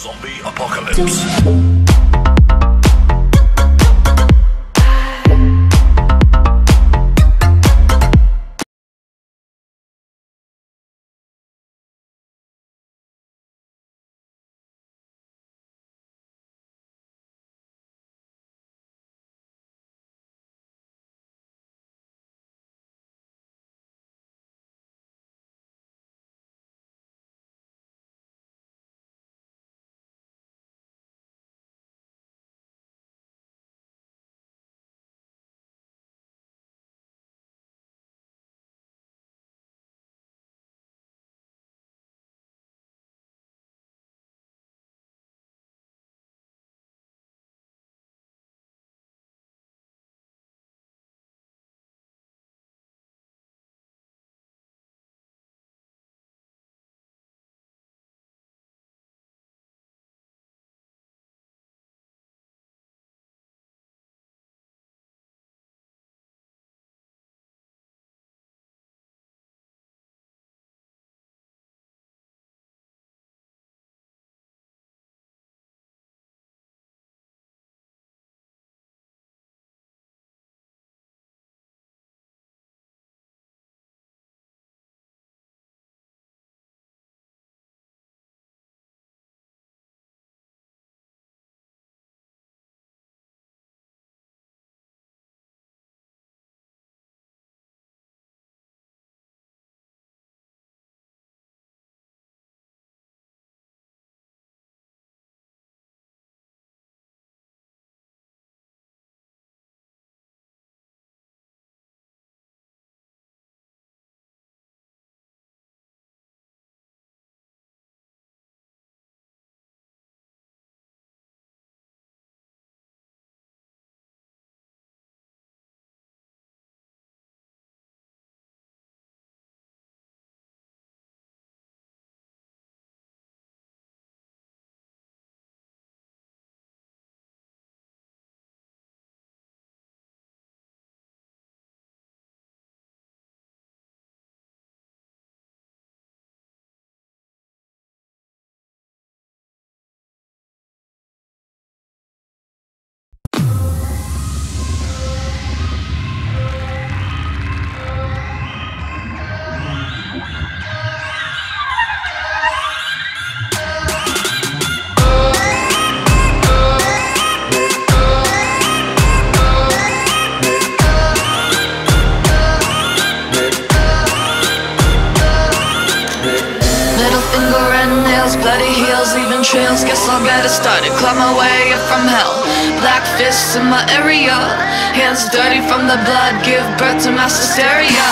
Zombie Apocalypse. Bloody heels, leaving trails. Guess I'll get it started. Claw my way up from hell. Black fists in my area. Hands dirty from the blood, give birth to mass hysteria.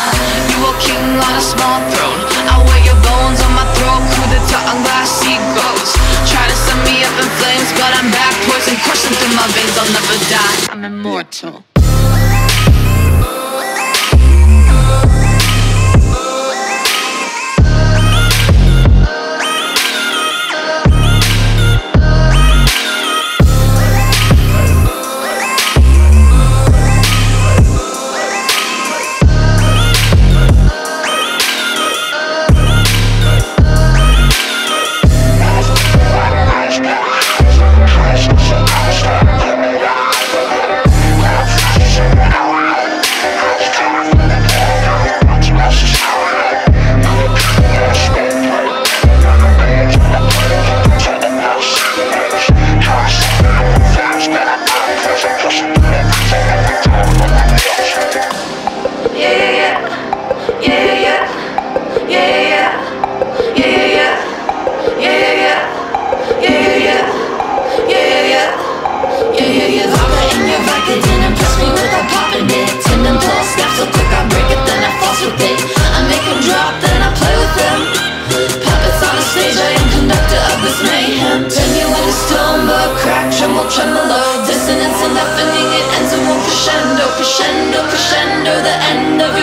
You a king on a small throne. I wear your bones on my throat. Coup d'etat on glass egos. Try to send me up in flames, but I'm back. Poison coursing through my veins. I'll never die. I'm immortal.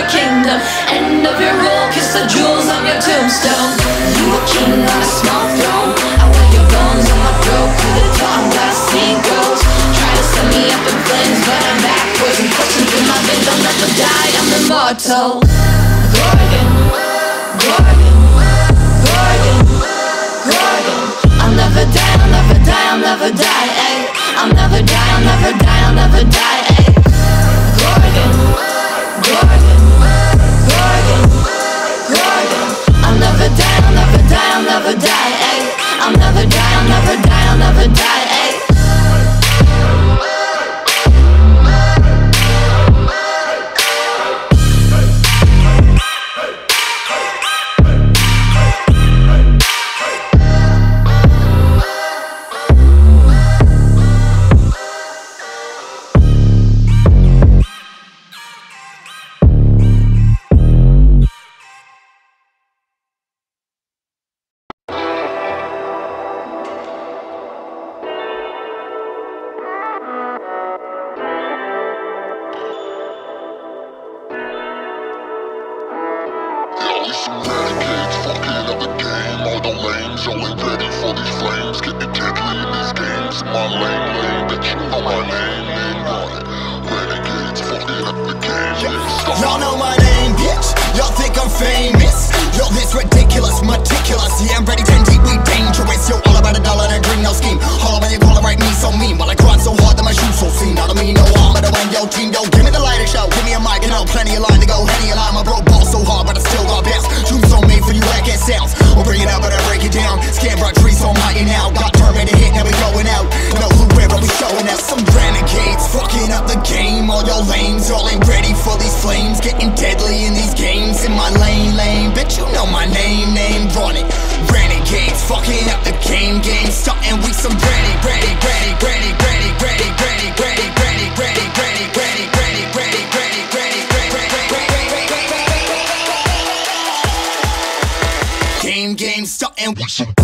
kingdom. End of your rule, kiss the jewels on your tombstone. You a king on a small throne. I wear your bones on my throat To the dawn, God seeing goes Try to set me up in flames But I'm backwards. And pushing through my veins I'll never die, I'm immortal. Gorgon, Gorgon, Gorgon, Gorgon. I'll never die, I'll never die, I'll never die, ay. I'll never die, I'll never die, I'll never die. Only ready for these flames. Get the in these games in my lane. so seen, not a mean, no harm, but I run your team, yo. Give me the lighter show, give me a mic, and I'll plenty of line to go. Henny a line, my bro ball so hard, but I still got bounce. Tunes so made for you, like it sounds. Or bring it out, but I break it down. Scam rock trees on my and now. Got terminated hit, now we going out. No clue where we showing out. Some renegades fucking up the game. All your lames, all ain't ready for these flames. Getting deadly in these games. In my lane, lane, bet you know my name, name, run it. Renegades fucking up with some